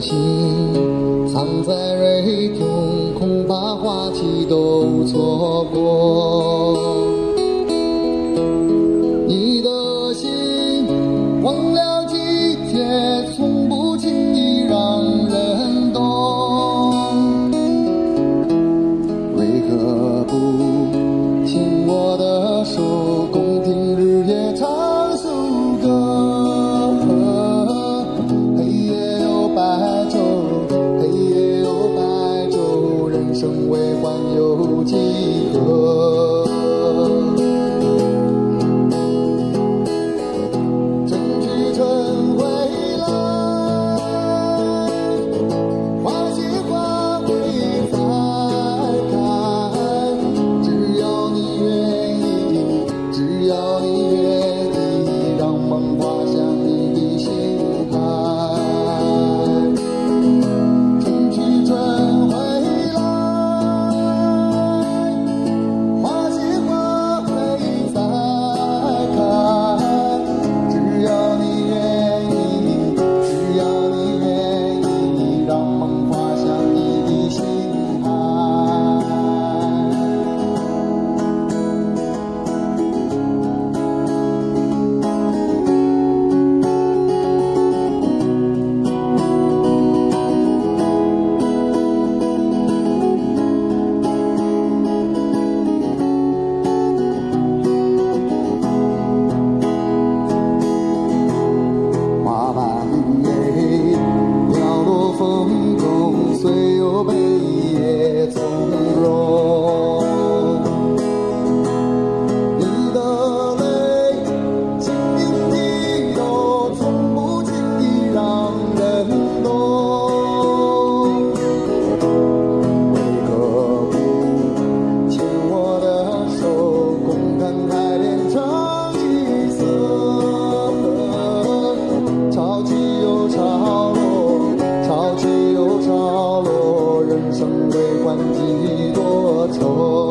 心藏在蕊中，恐怕花期都错过。你的心忘了。生为欢有几何？几多愁